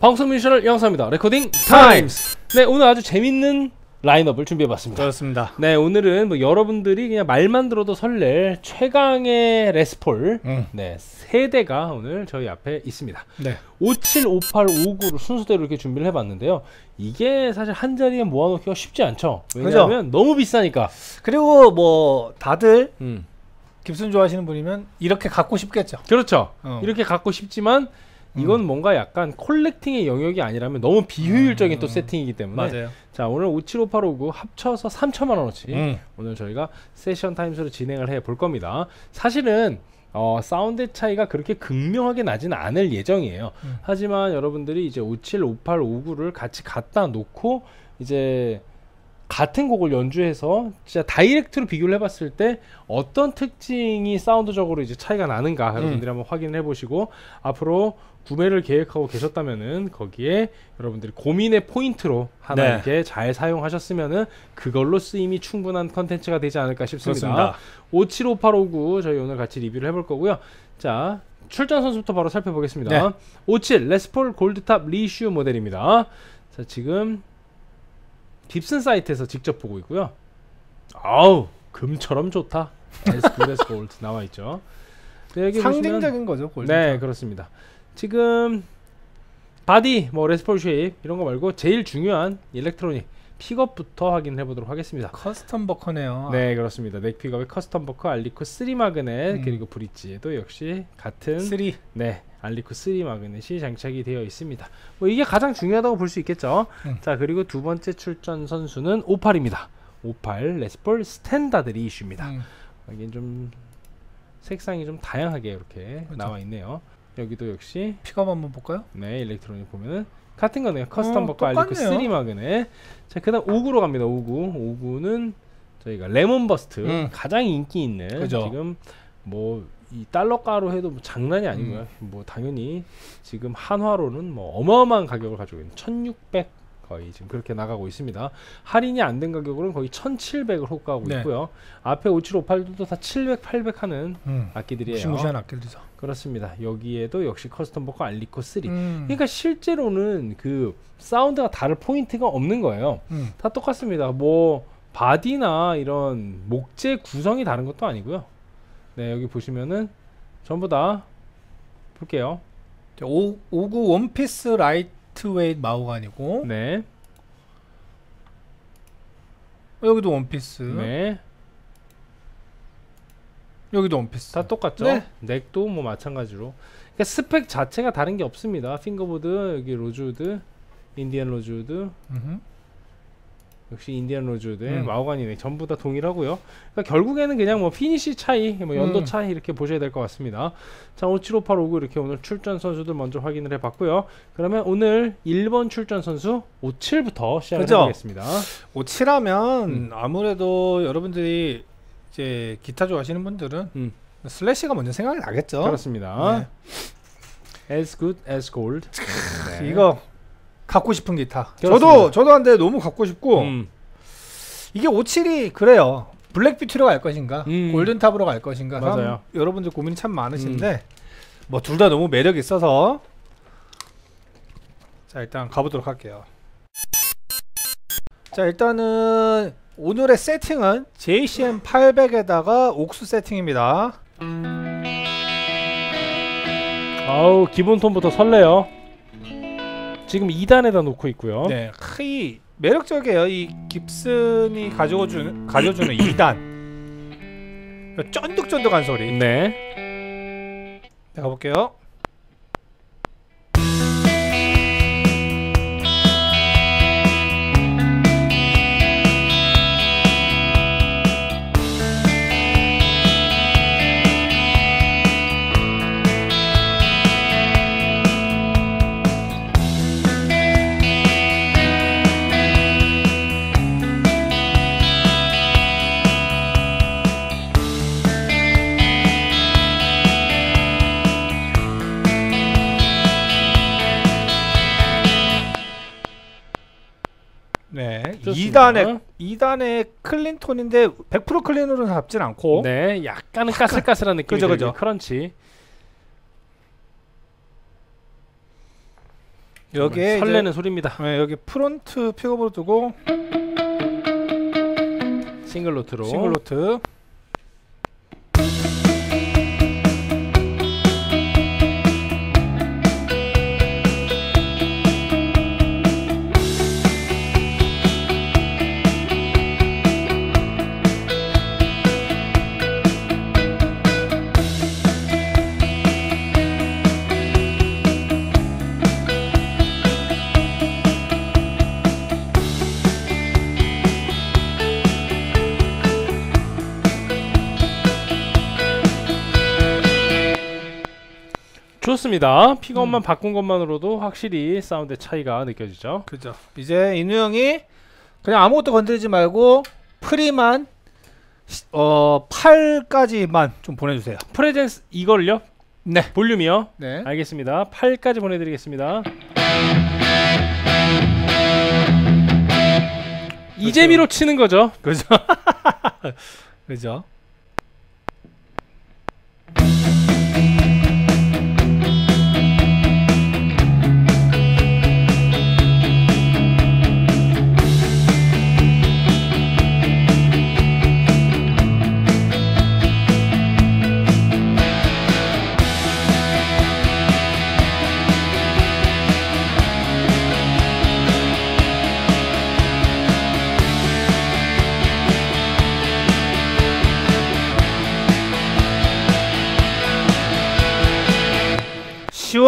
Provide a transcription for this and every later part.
방송 미션을 영상입니다. 레코딩 타임스. 네, 오늘 아주 재밌는 라인업을 준비해봤습니다. 그렇습니다. 네, 오늘은 뭐 여러분들이 그냥 말만 들어도 설렐 최강의 레스폴 음. 네, 세 대가 오늘 저희 앞에 있습니다. 네. 57, 58, 59를 순서대로 이렇게 준비를 해봤는데요. 이게 사실 한 자리에 모아놓기가 쉽지 않죠. 왜냐하면 너무 비싸니까. 그리고 뭐 다들 음. 깁슨 좋아하시는 분이면 이렇게 갖고 싶겠죠. 그렇죠. 어. 이렇게 갖고 싶지만 이건 음. 뭔가 약간 collecting의 영역이 아니라면 너무 비효율적인 음. 또 세팅이기 때문에 맞아요. 자 오늘 575859 합쳐서 3천만 원어치 음. 오늘 저희가 세션 타임스로 진행을 해 볼 겁니다. 사실은 어, 사운드 차이가 그렇게 극명하게 나지는 않을 예정이에요. 음. 하지만 여러분들이 이제 57, 58, 59를 같이 갖다 놓고 이제 같은 곡을 연주해서 진짜 direct로 비교를 해봤을 때 어떤 특징이 사운드적으로 이제 차이가 나는가 여러분들이 한번 확인해 보시고 앞으로 구매를 계획하고 계셨다면은 거기에 여러분들이 고민의 포인트로 하나 네. 이렇게 잘 사용하셨으면은 그걸로 쓰임이 충분한 컨텐츠가 되지 않을까 싶습니다. 그렇습니다. 575859 저희 오늘 같이 리뷰를 해볼 거고요. 자 출전 선수부터 바로 살펴보겠습니다. 네. 57 레스폴 골드탑 reissue 모델입니다. 자 지금 깁슨 사이트에서 직접 보고 있고요. 아우 금처럼 좋다. as gold 나와 있죠. 네, 여기 보시면 상징적인 거죠. 골드. 네 그렇습니다. 지금 바디 뭐 레스폴 shape 이런 거 말고 제일 중요한 electronic 픽업부터 확인해 보도록 하겠습니다. 커스텀 버커네요. 네 그렇습니다. neck 픽업의 커스텀 버커 alnico 3 magnet 음. 그리고 bridge에도 역시 같은 3. 네 alnico 3 magnet이 장착이 되어 있습니다. 뭐 이게 가장 중요하다고 볼 수 있겠죠. 음. 자 그리고 두 번째 출전 선수는 58입니다. 58 레스폴 스탠다드 reissue입니다. 음. 여긴 좀 색상이 좀 다양하게 이렇게 그렇죠. 나와 있네요. 여기도 역시 픽업 한번 볼까요? 네 electronic 보면은 같은 거네요. 커스텀 어, 버커 똑같네요. 3 magnet. 자 그 다음 59로 갑니다. 59. 59는 저희가 lemon burst 음. 가장 인기 있는 그죠. 지금 뭐 이 달러 가로 해도 뭐 장난이 아니고요. 음. 뭐 당연히 지금 한화로는 뭐 어마어마한 가격을 가지고 있는 1,600 거의 지금 그렇게 나가고 있습니다. 할인이 안 된 가격으로는 거의 1,700을 호가하고 네. 있고요. 앞에 5758도 다 700, 800 하는 음. 악기들이에요. 무시무시한 악기들이죠. 그렇습니다. 여기에도 역시 Custombucker Alnico 3. 음. 그러니까 실제로는 그 사운드가 다를 포인트가 없는 거예요. 음. 다 똑같습니다. 뭐 바디나 이런 목재 구성이 다른 것도 아니고요. 네 여기 보시면은 전부 다 볼게요. 자, 오, 59 one-piece lightweight 마호가니고 네, 어, 여기도 one-piece. 네, 여기도 one-piece. 다 똑같죠. 네. neck도 뭐 마찬가지로. 그러니까 스펙 자체가 다른 게 없습니다. fingerboard 여기 rosewood, Indian rosewood. 역시 Indian rosewood의 음. 마호가니네 전부 다 동일하고요. 그러니까 결국에는 그냥 뭐 finish 차이, 뭐 연도 음. 차이 이렇게 보셔야 될 것 같습니다. 자, 575859 이렇게 오늘 출전 선수들 먼저 확인을 해봤고요. 그러면 오늘 1번 출전 선수 57부터 시작을 그죠? 해보겠습니다. 57하면 음. 아무래도 여러분들이 이제 기타 좋아하시는 분들은 음. 슬래시가 먼저 생각이 나겠죠. 그렇습니다. As good as gold. 네. 이거 갖고 싶은 기타. 그렇습니다. 저도 저도 한데 너무 갖고 싶고 음, 이게 57이 그래요. 블랙 뷰티로 갈 것인가, 음. 골든 탑으로 갈 것인가. 참 맞아요. 음. 여러분들 고민이 참 많으신데 뭐 둘 다 너무 매력 있어서 자 일단 가보도록 할게요. 자 일단은 오늘의 세팅은 JCM 800에다가 옥수 세팅입니다. 아우 기본 톤부터 설레요. 지금 2단에다 놓고 있고요. 네, 이 매력적이에요. 이 깁슨이 가져주는 가져주는 2단 쫀득쫀득한 소리. 네. 자, 가볼게요. 2단의 2단의 clean tone인데 100% clean으로 잡진 않고 네, 약간은 까슬까슬한 느낌이 그죠, 그죠. crunch. 여기에 설레는 소리입니다. 이제, 네, 여기 front pickup으로 두고 single note로. single note 음. pickup만 바꾼 것만으로도 확실히 사운드의 차이가 느껴지죠. 그죠. 이제 인우 형이 그냥 아무것도 건드리지 말고 프리만 시- 어 8까지만 좀 보내주세요. presence 이걸요? 네. 볼륨이요? 네. 알겠습니다. 8까지 보내드리겠습니다. 이 재미로 치는 거죠. 그죠. 그죠.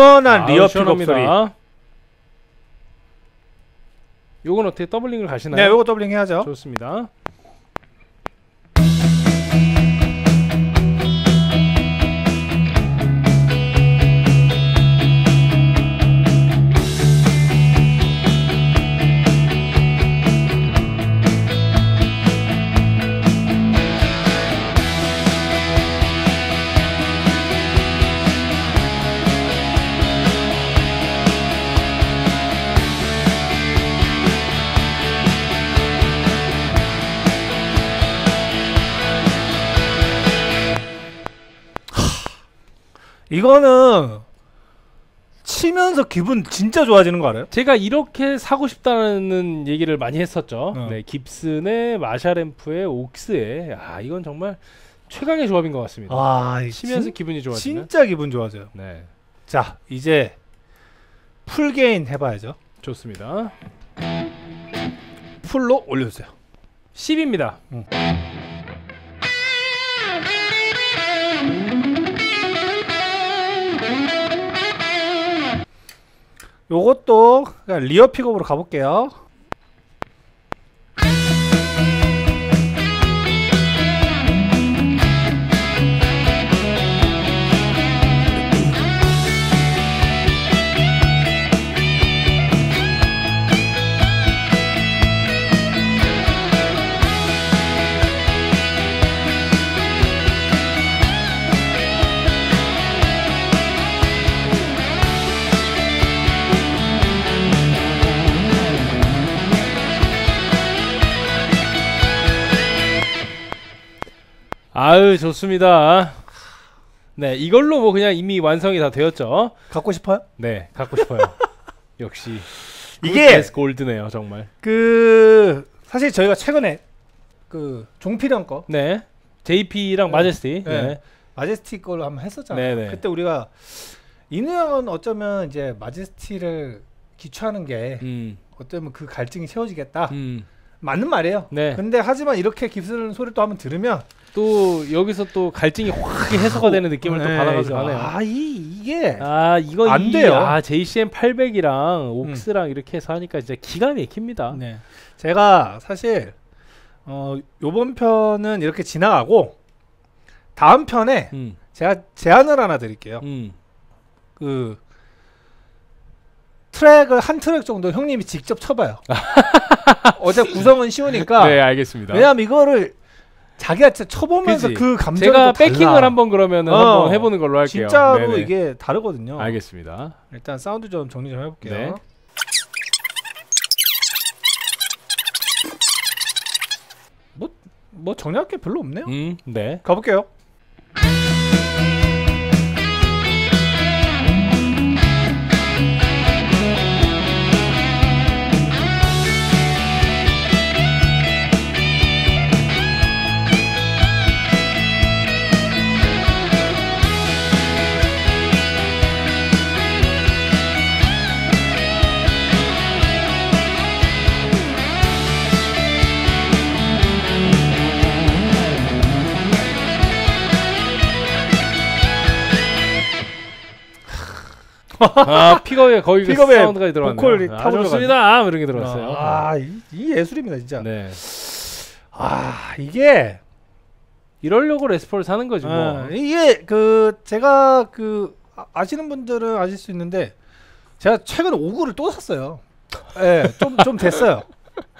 시원한 아우, 리어. 픽업 소리. 요건 어떻게 더블링을 가시나요? 네, 요거 더블링 해야죠. 좋습니다. 이거는 치면서 기분 진짜 좋아지는 거 알아요? 제가 이렇게 사고 싶다는 얘기를 많이 했었죠. 어. 네, Gibson의 Marshall 앰프의 OX의 아 이건 정말 최강의 조합인 것 같습니다. 와, 치면서 진, 기분이 좋아지는. 진짜 기분 좋아져요. 네, 자, 이제 full gain 해봐야죠. 좋습니다. full로 올려주세요. 10입니다. 요것도 그냥 리어 픽업으로 가볼게요. 아유 좋습니다. 네, 이걸로 뭐 그냥 이미 완성이 다 되었죠. 갖고 싶어요? 네, 갖고 싶어요. 역시 이게 골드네요, 정말. 그 사실 저희가 최근에 그 종필형 거 네, JP랑 네. 마제스티. 네. 네. 마제스티 걸로 한번 했었잖아요. 네네. 그때 우리가 인우 형은 어쩌면 이제 마제스티를 기초하는 게 음, 어쩌면 그 갈증이 채워지겠다. 음. 맞는 말이에요. 네. 근데 하지만 이렇게 깁스는 소리 또 한번 들으면 또 여기서 또 갈증이 확 해소가 되는 느낌을 또 네, 받아가지고 그래서 하네요. 아, 이 이게 아 이거 안 이- 돼요. 아 JCM 800이랑 옥스랑 이렇게 해서 하니까 진짜 기가 막힙니다. 네. 제가 사실 어 요번 편은 이렇게 지나가고 다음 편에 음, 제가 제안을 하나 드릴게요. 음. 그 트랙을 한 트랙 정도 형님이 직접 쳐봐요. 어차피 구성은 쉬우니까. 네 알겠습니다. 왜냐면 이거를 자기가 진짜 쳐보면서 그지. 그 감정이 제가. 백킹을 한번 그러면은 어. 한번 해보는 걸로 할게요. 진짜로 네네. 이게 다르거든요. 알겠습니다. 일단 사운드 좀 정리 좀 해볼게요. 네. 뭐 정리할 게 별로 없네요. 음, 네. 가볼게요. 아 픽업에 거의 그 픽업에 사운드가 들어갔네요. 보컬이 아, 좋습니다. 이런 게 들어갔어요. 아, 이, 이 예술입니다, 진짜. 네. 아, 이게 이러려고 레스포를 사는 거지 뭐. 아, 이게 그 제가 그 아- 아시는 분들은 아실 수 있는데 제가 최근 오구를 또 샀어요. 예, 좀좀 됐어요.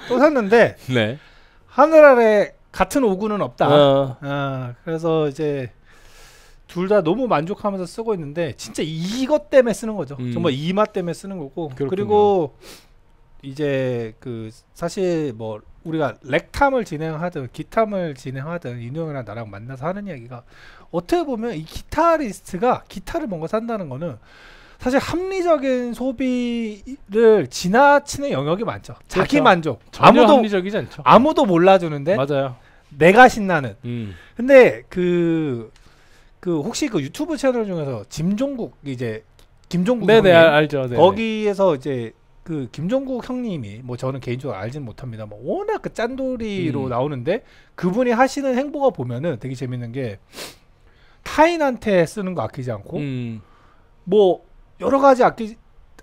또 샀는데 네. 하늘 아래 같은 오구는 없다. 어, 아, 그래서 이제 둘 다 너무 만족하면서 쓰고 있는데 진짜 이것 때문에 쓰는 거죠. 음. 정말 이 맛 때문에 쓰는 거고. 그렇군요. 그리고 이제 그 사실 뭐 우리가 렉탐을 진행하든 기탐을 진행하든 인형이랑 나랑 만나서 하는 이야기가 어떻게 보면 이 기타리스트가 기타를 뭔가 산다는 거는 사실 합리적인 소비를 지나치는 영역이 많죠. 자기 그렇죠. 만족. 아무도 합리적이지 않죠. 아무도 몰라주는데 맞아요. 내가 신나는. 음. 근데 그, 그 혹시 그 유튜브 채널 중에서 짐종국 이제 김종국 네네 형님 알- 알죠. 네. 거기에서 이제 그 김종국 형님이 뭐 저는 개인적으로 알지는 못합니다. 뭐 워낙 그 짠돌이로 음. 나오는데 그분이 하시는 행보가 보면은 되게 재밌는 게 타인한테 쓰는 거 아끼지 않고 음. 뭐 여러 가지 아끼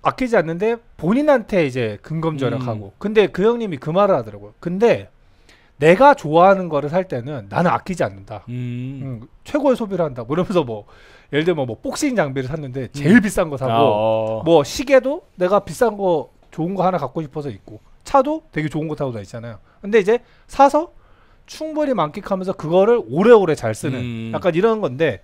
아끼지 않는데 본인한테 이제 근검절약하고 음. 근데 그 형님이 그 말을 하더라고요. 근데 내가 좋아하는 거를 살 때는 나는 아끼지 않는다. 음. 음, 최고의 소비를 한다. 뭐 이러면서 뭐 예를 들면 뭐 복싱 장비를 샀는데 제일 비싼 거 사고 아, 어. 뭐 시계도 내가 비싼 거 좋은 거 하나 갖고 싶어서 있고 차도 되게 좋은 거 타고 다니잖아요. 근데 이제 사서 충분히 만끽하면서 그거를 오래오래 잘 쓰는 음. 약간 이런 건데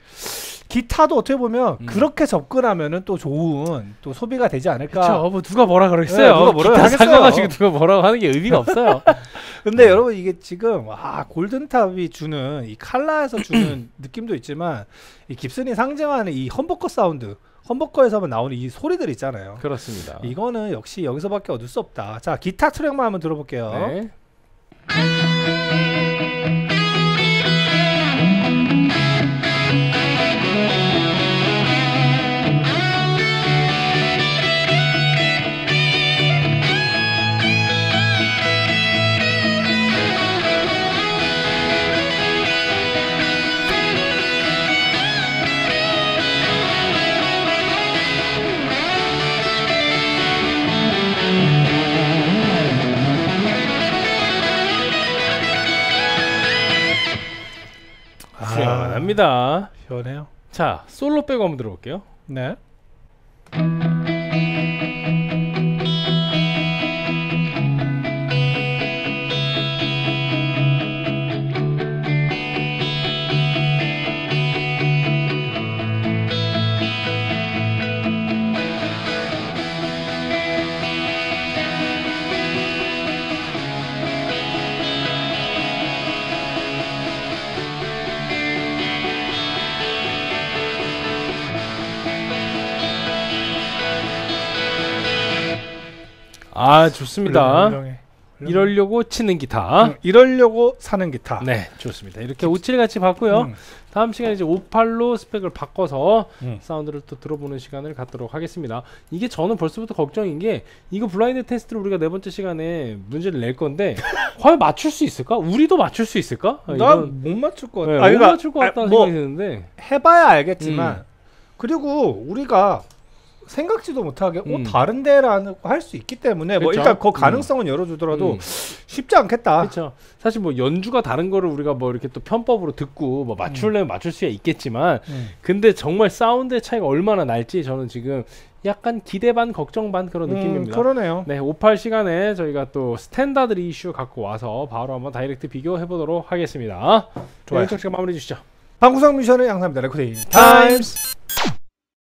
기타도 어떻게 보면 음. 그렇게 접근하면은 또 좋은 또 소비가 되지 않을까. 그렇죠. 뭐 누가 뭐라 그러겠어요. 네, 누가 뭐라고 기타. 사가지고 누가 뭐라고 하는 게 의미가 없어요. 근데 여러분 이게 지금 아 골든탑이 주는 이 칼라에서 주는 느낌도 있지만 이 깁슨이 상징하는 이 험버커 사운드, 험버커에서만 나오는 이 소리들 있잖아요. 그렇습니다. 이거는 역시 여기서밖에 얻을 수 없다. 자 기타 트랙만 한번 들어볼게요. 네. 시원합니다. 시원해요. 자 솔로 빼고 한번 들어볼게요. 네. 아 좋습니다. 훌륭해, 훌륭해. 이러려고 치는 기타. 음, 이러려고 사는 기타. 네 좋습니다. 이렇게 57 같이 봤고요. 음, 다음 시간에 이제 58로 스펙을 바꿔서 음. 사운드를 또 들어보는 시간을 갖도록 하겠습니다. 이게 저는 벌써부터 걱정인 게 이거 블라인드 테스트를 우리가 네 번째 시간에 문제를 낼 건데 과연 맞출 수 있을까? 우리도 맞출 수 있을까? 아, 난못 맞출 것 네, 같아. 못 그러니까, 맞출 것 같다는 아, 뭐 생각이 드는데 해봐야 알겠지만 음. 그리고 우리가 생각지도 못하게 음. 어 다른 데라는 할 수 있기 때문에 뭐 그쵸? 일단 그 가능성은 열어주더라도 음. 쉽지 않겠다. 그렇죠. 사실 뭐 연주가 다른 거를 우리가 뭐 이렇게 또 편법으로 듣고 뭐 맞추려면 맞출 수야 있겠지만 음. 근데 정말 사운드의 차이가 얼마나 날지 저는 지금 약간 기대 반 걱정 반 그런 음, 느낌입니다. 그러네요. 네, 58 시간에 저희가 또 standard reissue 갖고 와서 바로 한번 direct 비교해 보도록 하겠습니다. 좋아요. 네, 시간 마무리 주시죠. 방구석 미션을 양삼입니다. 레코딩 타임스.